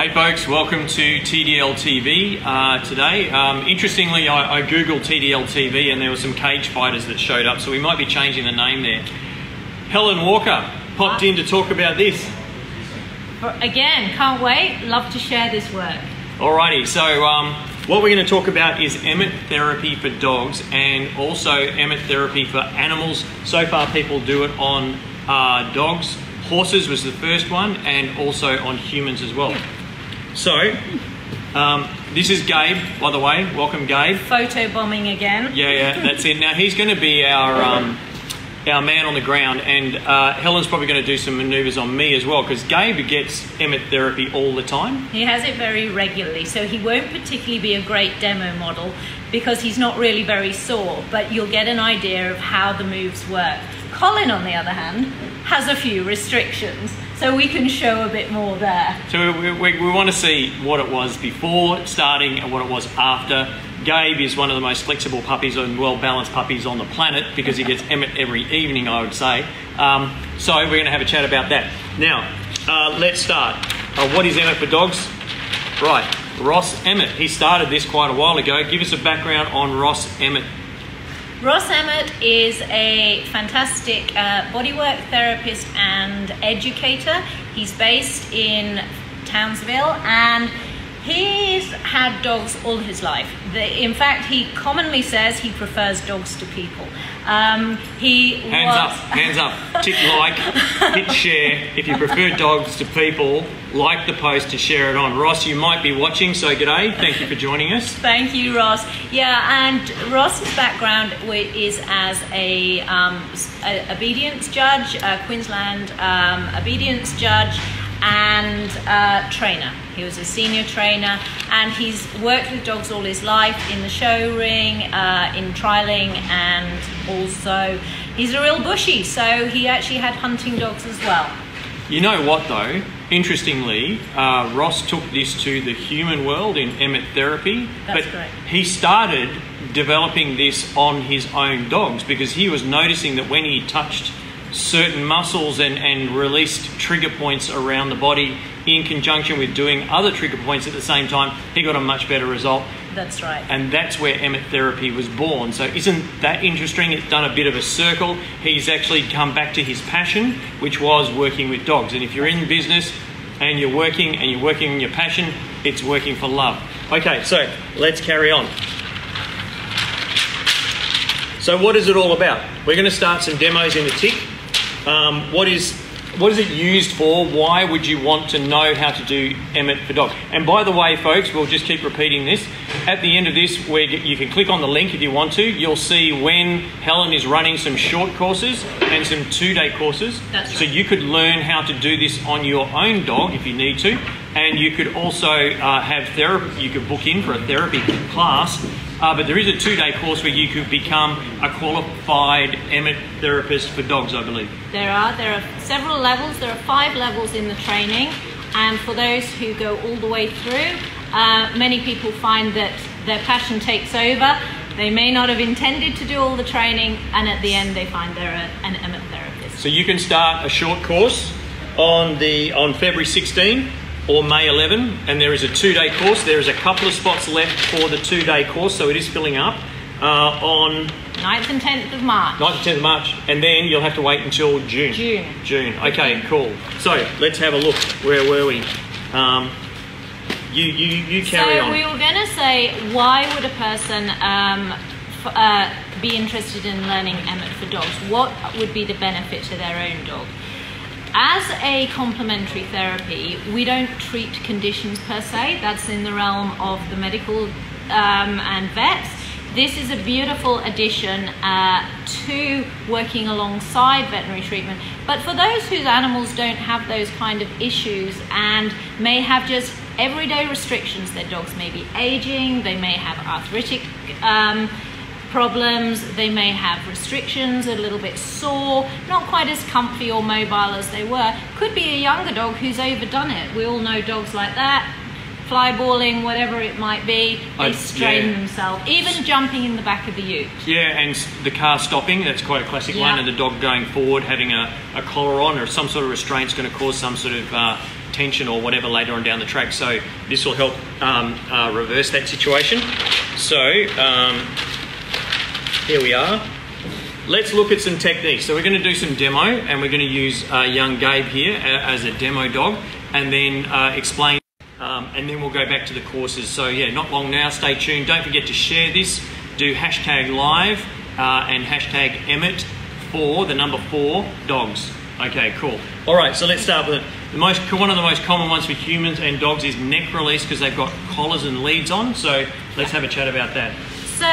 Hey folks, welcome to TDL TV uh, today. Um, interestingly, I, I, googled TDL TV and there were some cage fighters that showed up, so we might be changing the name there. Helen Walker popped in to talk about this. Again, can't wait. Love to share this work. Alrighty, so um, what we're going to talk about is Emmett therapy for dogs and also Emmett therapy for animals. So far, people do it on uh, dogs. Horses was the first one, and also on humans as well. So, um, this is Gabe, by the way. Welcome, Gabe. Photo bombing again. Yeah, yeah, that's it. Now he's going to be our um, our man on the ground, and uh, Helen's probably going to do some manoeuvres on me as well because Gabe gets Emmett therapy all the time. He has it very regularly, so he won't particularly be a great demo model because he's not really very sore, but you'll get an idea of how the moves work. Colin, on the other hand, has a few restrictions, so we can show a bit more there. So we, we, we want to see what it was before starting and what it was after. Gabe is one of the most flexible puppies and well balanced puppies on the planet because he gets Emmett every evening, I would say. Um, so we're going to have a chat about that. Now, uh, let's start. Uh, what is Emmett for dogs? Right, Ross Emmett. He started this quite a while ago. Give us a background on Ross Emmett. Ross Emmett is a fantastic uh, bodywork therapist and educator. He's based in Townsville and He's had dogs all his life. The, in fact, he commonly says he prefers dogs to people. Um, he hands up, hands up, tick like, hit share. If you prefer dogs to people, like the post to share it on. Ross, you might be watching, so g'day. Thank you for joining us. Thank you, Ross. Yeah, and Ross's background is as a, um, a obedience judge, a Queensland um, obedience judge and uh, trainer. He was a senior trainer and he's worked with dogs all his life in the show ring, uh, in trialing, and also he's a real bushy, so he actually had hunting dogs as well. You know what though? Interestingly, uh, Ross took this to the human world in Emmett therapy, That's but correct. he started developing this on his own dogs because he was noticing that when he touched certain muscles and, and released trigger points around the body in conjunction with doing other trigger points at the same time, he got a much better result. That's right. And that's where Emmett therapy was born. So, isn't that interesting? It's done a bit of a circle. He's actually come back to his passion, which was working with dogs. And if you're in business and you're working and you're working on your passion, it's working for love. Okay, so let's carry on. So, what is it all about? We're going to start some demos in the tick. Um, what is what is it used for? Why would you want to know how to do Emmett for dog? And by the way, folks, we'll just keep repeating this. At the end of this, where you can click on the link if you want to, you'll see when Helen is running some short courses and some two-day courses. That's right. So you could learn how to do this on your own dog if you need to, and you could also uh, have therapy. You could book in for a therapy class uh, but there is a two-day course where you could become a qualified Emmett therapist for dogs, I believe. There are. There are several levels. There are five levels in the training. And for those who go all the way through, uh, many people find that their passion takes over. They may not have intended to do all the training, and at the end, they find they're a, an Emmett therapist. So you can start a short course on the on February 16 or May 11, and there is a two-day course. There is a couple of spots left for the two-day course, so it is filling up uh, on 9th and 10th of March. 9th and 10th of March, and then you'll have to wait until June. June. June. Okay, cool. So let's have a look. Where were we? Um, you, you, you carry so on. we were going to say, why would a person um, f- uh, be interested in learning Emmett for dogs? What would be the benefit to their own dog? As a complementary therapy, we don't treat conditions per se. That's in the realm of the medical um, and vets. This is a beautiful addition uh, to working alongside veterinary treatment. But for those whose animals don't have those kind of issues and may have just everyday restrictions, their dogs may be aging, they may have arthritic um, problems, they may have restrictions, a little bit sore, not quite as comfy or mobile as they were. Could be a younger dog who's overdone it. We all know dogs like that. fly balling, whatever it might be, they I- strain yeah. themselves. Even jumping in the back of the ute. Yeah, and the car stopping, that's quite a classic Yeah. one, and the dog going forward, having a, a collar on or some sort of restraint's going to cause some sort of uh, tension or whatever later on down the track. So this will help um, uh, reverse that situation. So um, here we are. Let's look at some techniques. So we're going to do some demo, and we're going to use uh, young Gabe here as a demo dog, and then uh, explain um, and then we'll go back to the courses. So yeah, not long now. Stay tuned. Don't forget to share this. Do hashtag live uh, and hashtag Emmett for the number four dogs. Okay, cool. All right, so let's start with it. The most one of the most common ones for humans and dogs is neck release because they've got collars and leads on. So let's have a chat about that. So,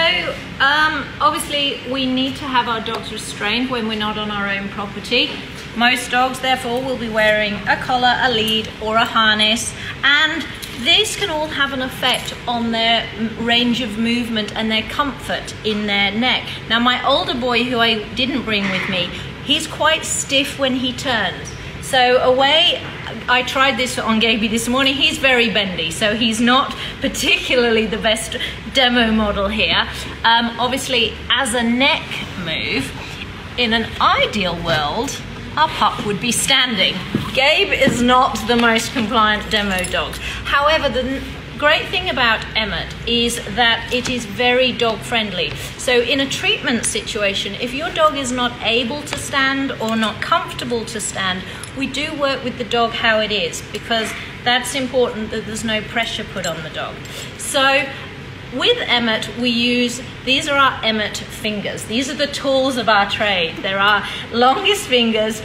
um, obviously, we need to have our dogs restrained when we're not on our own property. Most dogs, therefore, will be wearing a collar, a lead, or a harness, and these can all have an effect on their range of movement and their comfort in their neck. Now, my older boy, who I didn't bring with me, he's quite stiff when he turns. So away, I tried this on Gaby this morning. He's very bendy, so he's not particularly the best demo model here. Um, obviously, as a neck move, in an ideal world, our pup would be standing. Gabe is not the most compliant demo dog. However, the great thing about Emmett is that it is very dog friendly. So, in a treatment situation, if your dog is not able to stand or not comfortable to stand, we do work with the dog how it is because that's important that there's no pressure put on the dog. So, with Emmett, we use these are our Emmett fingers. These are the tools of our trade. They're our longest fingers,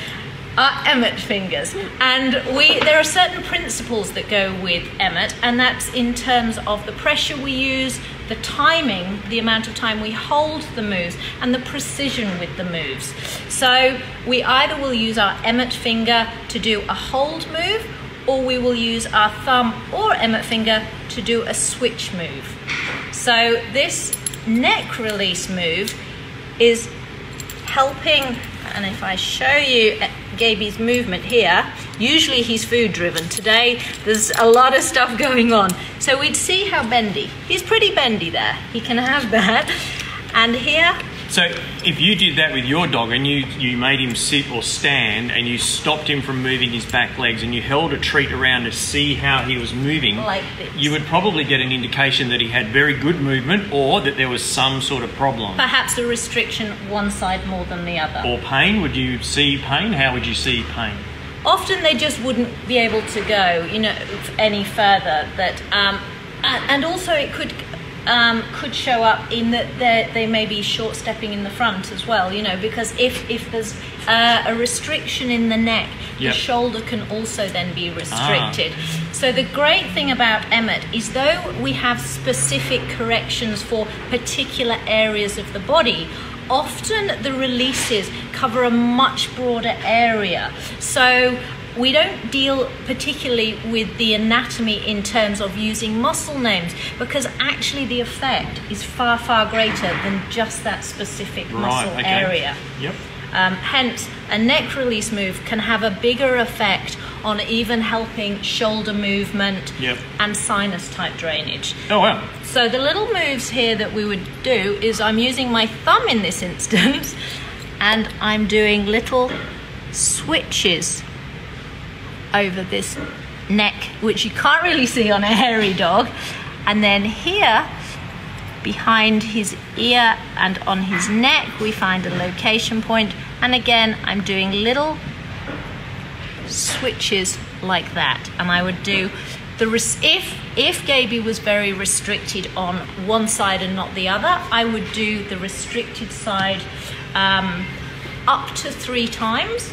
our Emmett fingers, and we there are certain principles that go with Emmett, and that's in terms of the pressure we use, the timing, the amount of time we hold the moves, and the precision with the moves. So we either will use our Emmett finger to do a hold move, or we will use our thumb or Emmett finger to do a switch move. So this neck release move is helping, and if I show you Gaby's movement here, usually he's food driven. Today there's a lot of stuff going on. So we'd see how bendy. He's pretty bendy there. He can have that. And here, So if you did that with your dog and you, you made him sit or stand and you stopped him from moving his back legs and you held a treat around to see how he was moving, Like you would probably get an indication that he had very good movement or that there was some sort of problem. perhaps a restriction one side more than the other. Or pain, would you see pain? How would you see pain? often they just wouldn't be able to go, you know, any further. That um, and and also it could um, could show up in that they they may be short stepping in the front as well. You know, because if if there's uh, a restriction in the neck, Yep. the shoulder can also then be restricted. So the great thing about Emmett is though we have specific corrections for particular areas of the body, often the releases cover a much broader area. So we don't deal particularly with the anatomy in terms of using muscle names because actually the effect is far far greater than just that specific muscle okay. area. Yep. Um, hence, a neck release move can have a bigger effect on even helping shoulder movement Yep. and sinus type drainage. Oh wow. So the little moves here that we would do is I'm using my thumb in this instance and I'm doing little switches over this neck, which you can't really see on a hairy dog. And then here, behind his ear and on his neck, we find a location point. And again, I'm doing little switches like that. And I would do the if if Gaby was very restricted on one side and not the other, I would do the restricted side um, up to three times.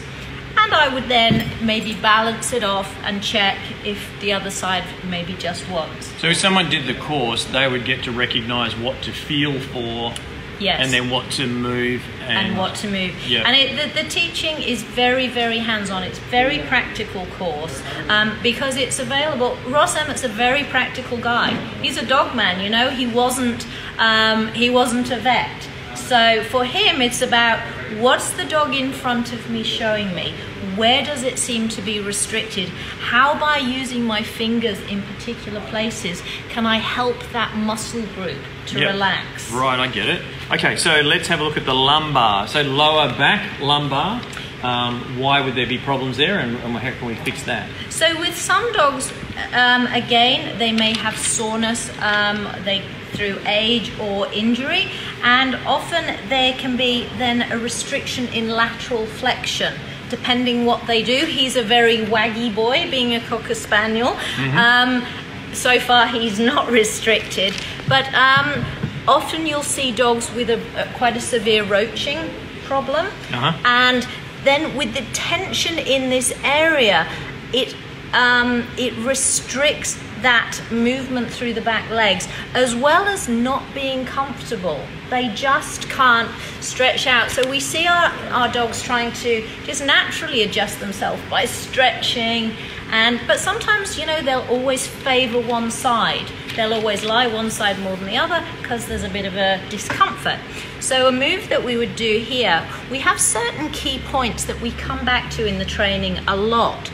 And I would then maybe balance it off and check if the other side maybe just once. So if someone did the course, they would get to recognise what to feel for Yes. and then what to move and, and what to move. Yeah. And it, the, the teaching is very, very hands-on. It's very practical course um, because it's available. Ross Emmett's a very practical guy. He's a dog man, you know. He wasn't um, he wasn't a vet. So for him, it's about what's the dog in front of me showing me? Where does it seem to be restricted? How, by using my fingers in particular places, can I help that muscle group to Yep. relax? Right, I get it. Okay, so let's have a look at the lumbar. So lower back, lumbar. Um, why would there be problems there, and, and how can we fix that? So with some dogs, um, again, they may have soreness um, they through age or injury, and often there can be then a restriction in lateral flexion. Depending what they do, he's a very waggy boy, being a cocker spaniel. Um, so far, he's not restricted, but um, often you'll see dogs with a, a quite a severe roaching problem, Uh-huh. and then with the tension in this area, it um, it restricts that movement through the back legs as well as not being comfortable. They just can't stretch out. So we see our, our dogs trying to just naturally adjust themselves by stretching and but sometimes you know they'll always favor one side. They'll always lie one side more than the other because there's a bit of a discomfort. So a move that we would do here, we have certain key points that we come back to in the training a lot.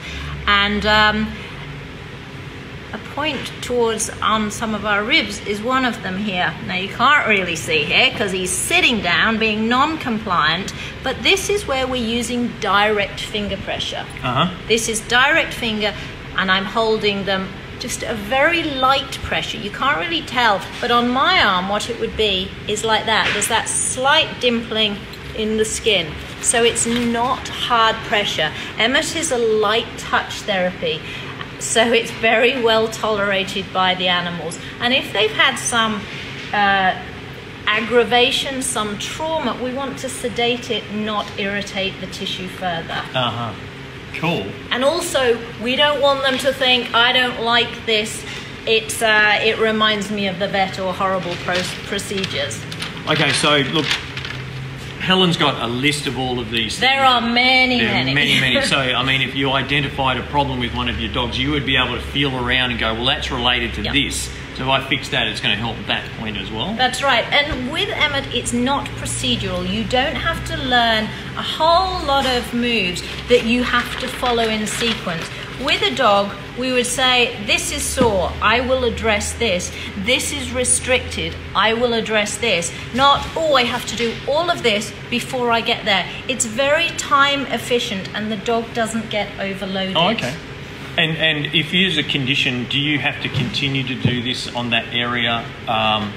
And um, point towards on some of our ribs is one of them here. Now you can't really see here because he's sitting down being non-compliant, but this is where we're using direct finger pressure. Uh huh. This is direct finger and I'm holding them just a very light pressure. You can't really tell, but on my arm what it would be is like that. There's that slight dimpling in the skin. So it's not hard pressure. Emmett is a light touch therapy. So it's very well tolerated by the animals. And if they've had some uh, aggravation, some trauma, we want to sedate it, not irritate the tissue further. Uh huh. Cool. And also, we don't want them to think, I don't like this. It's, uh, it reminds me of the vet or horrible pro- procedures. Okay, so look, Helen's got a list of all of these. There things. are many, There are many. many, many. So, I mean, if you identified a problem with one of your dogs, you would be able to feel around and go, well, that's related to Yep. this. So if I fix that, it's going to help that point as well. That's right. And with Emmett, it's not procedural. You don't have to learn a whole lot of moves that you have to follow in sequence. With a dog, we would say, This is sore, I will address this. This is restricted, I will address this. Not, Oh, I have to do all of this before I get there. It's very time efficient and the dog doesn't get overloaded. Oh, okay. And and if there's a condition, do you have to continue to do this on that area um,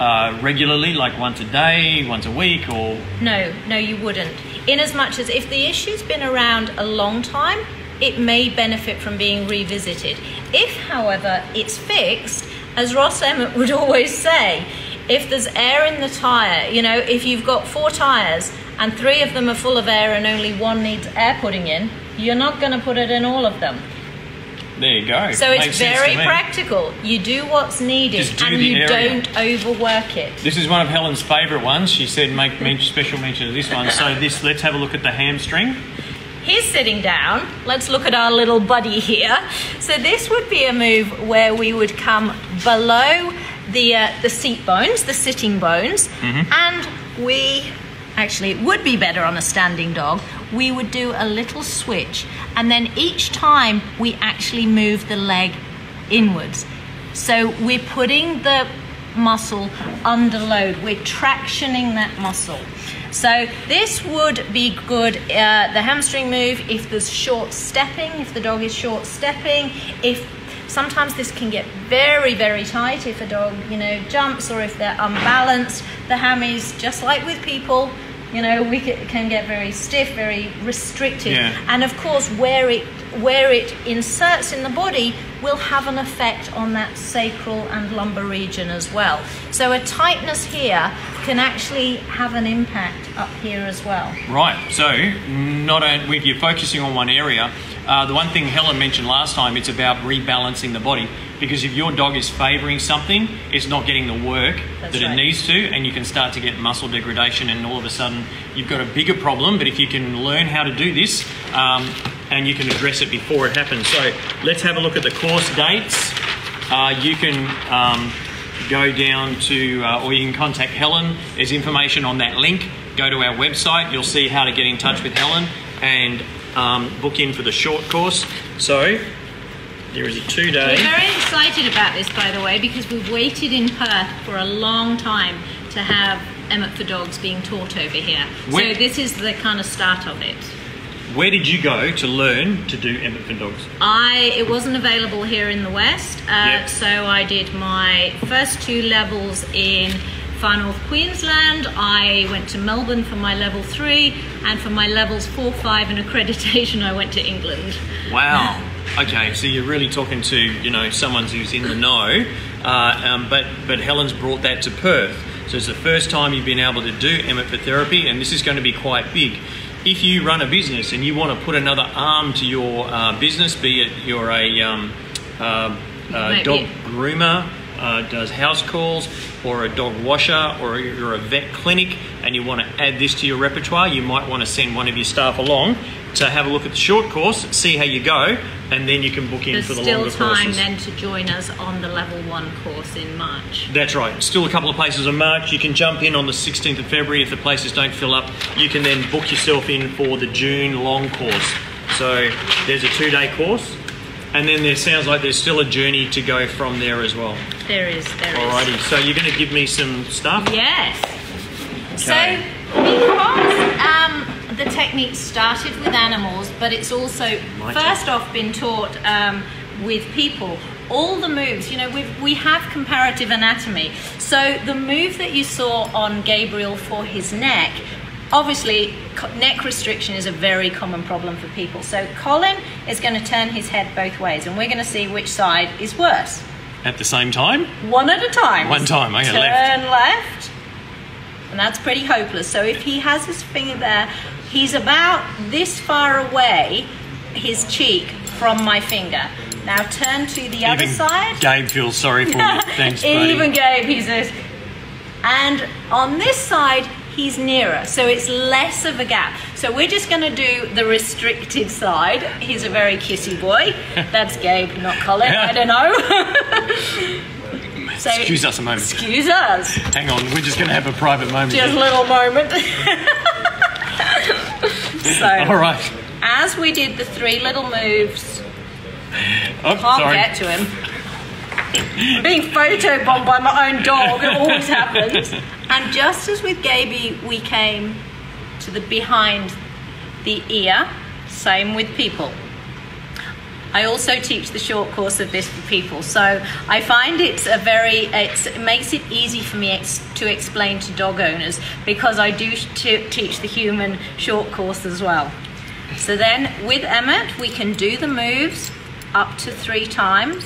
uh, regularly, like once a day, once a week, or No, no, you wouldn't. In as much as if the issue's been around a long time, it may benefit from being revisited. If, however, it's fixed, as Ross Emmett would always say, if there's air in the tyre, you know, if you've got four tyres and three of them are full of air and only one needs air putting in, you're not going to put it in all of them. there you go. So it's Makes very practical. You do what's needed do and you area. don't overwork it. This is one of Helen's favourite ones. She said make men- special mention of this one. So this, let's have a look at the hamstring. He's sitting down. Let's look at our little buddy here. So this would be a move where we would come below the uh, the seat bones, the sitting bones, and we actually it would be better on a standing dog. We would do a little switch, and then each time we actually move the leg inwards. So we're putting the muscle under load. We're tractioning that muscle. So this would be good. Uh, the hamstring move if there's short stepping, if the dog is short stepping, if sometimes this can get very very tight if a dog you know jumps or if they're unbalanced. The hammies, just like with people, you know we can get very stiff, very restricted, Yeah. and of course where it where it inserts in the body will have an effect on that sacral and lumbar region as well. So a tightness here can actually have an impact up here as well. Right. So not only if you're focusing on one area, uh, the one thing Helen mentioned last time, it's about rebalancing the body. Because if your dog is favouring something, it's not getting the work That's that it needs to, and you can start to get muscle degradation, and all of a sudden you've got a bigger problem. But if you can learn how to do this, um, and you can address it before it happens. So let's have a look at the course dates. Uh, you can um, go down to, uh, or you can contact Helen. There's information on that link go to our website. You'll see how to get in touch with Helen and um, book in for the short course. So there is a two We're day. very excited about this, by the way, because we've waited in Perth for a long time to have Emmett for Dogs being taught over here. When- So this is the kind of start of it. Where did you go to learn to do Emmett for Dogs? I it wasn't available here in the West, uh, Yep. so I did my first two levels in Far North Queensland. I went to Melbourne for my level three, and for my levels four, five, and accreditation, I went to England. Wow. Okay, so you're really talking to you know someone who's in the know, uh, um, but but Helen's brought that to Perth. So it's the first time you've been able to do Emmett for therapy, and this is going to be quite big. If you run a business and you want to put another arm to your uh, business, be it you're a um, uh, uh, dog groomer, uh, does house calls, or a dog washer, or you're a vet clinic, and you want to add this to your repertoire, you might want to send one of your staff along to have a look at the short course, see how you go, and then you can book in There's for the longer courses. still time then to join us on the level one course in March. That's right. Still a couple of places in March. You can jump in on the 16th of February if the places don't fill up. You can then book yourself in for the June long course. So there's a two-day course, and then there sounds like there's still a journey to go from there as well. There is, there is. Alrighty. So you're going to give me some stuff. Yes. So, because um, the technique started with animals, but it's also My first off been taught um, with people. All the moves, you know, we've, we have comparative anatomy. So the move that you saw on Gabriel for his neck, obviously neck restriction is a very common problem for people. So Colin is going to turn his head both ways, and we're going to see which side is worse. At the same time. One at a time. One time, okay, Turn left. left. And that's pretty hopeless. So if he has his finger there, he's about this far away, his cheek, from my finger. Now turn to the other Even side. Gabe feels sorry for you. Thanks, buddy. Even Gabe, he says. And on this side, he's nearer, so it's less of a gap. So we're just going to do the restricted side. He's a very kissy boy. That's Gabe, not Colin. I don't know. so, Excuse us a moment. Excuse us. Hang on, we're just going to have a private moment. Just a little moment. so, All right. as we did the three little moves, Oh, can't sorry. get to him. Being photobombed by my own dog, it always happens. And just as with Gaby, we came to the behind the ear, same with people. I also teach the short course of this for people, so I find it's a very it makes it easy for me ex- to explain to dog owners because I do t- teach the human short course as well. So then with Emmett, we can do the moves up to three times.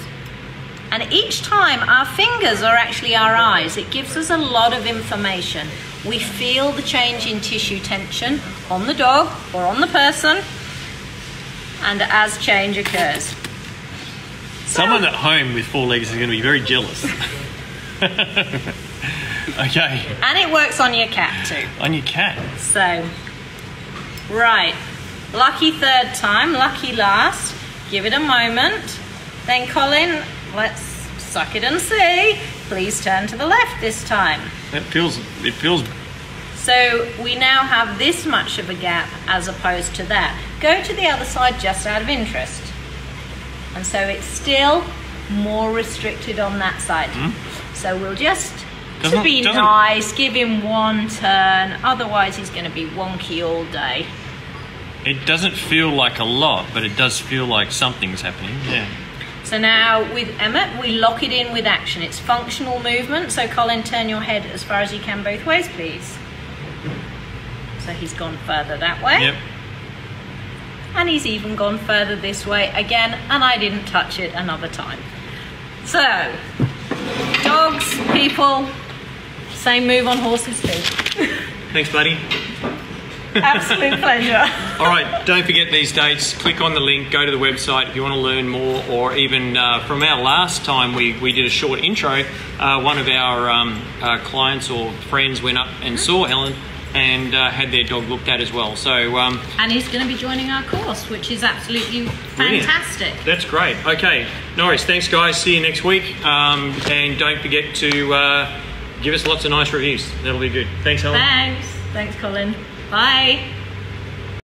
And each time, our fingers are actually our eyes. It gives us a lot of information. We feel the change in tissue tension on the dog or on the person, and as change occurs. Someone at home with four legs is going to be very jealous. okay, And it works on your cat too. on your cat. So, right. Lucky third time, lucky last. Give it a moment. Then, Colin, let's suck it and see. Please turn to the left this time. It feels. It feels. So we now have this much of a gap as opposed to that. Go to the other side just out of interest. And so it's still more restricted on that side. Hmm? So we'll just, to? Doesn't- be doesn't- nice, give him one turn. Otherwise, he's going to be wonky all day. It doesn't feel like a lot, but it does feel like something's happening. Yeah. So now with Emmett, we lock it in with action. It's functional movement. So Colin, turn your head as far as you can both ways, please. So he's gone further that way. Yep. And he's even gone further this way again, and I didn't touch it another time. So, dogs, people, same move on horses too. Thanks, buddy. Absolute pleasure. All right, don't forget these dates. Click on the link, go to the website if you want to learn more, or even uh, from our last time we, we did a short intro, uh, one of our um, uh, clients or friends went up and saw Helen and uh, had their dog looked at as well. So um, And he's going to be joining our course, which is absolutely Brilliant. fantastic. that's great. Okay, Norris, thanks, guys. See you next week. Um, and don't forget to uh, give us lots of nice reviews. That'll be good. Thanks, Helen. Thanks. Thanks, Colin. Bye.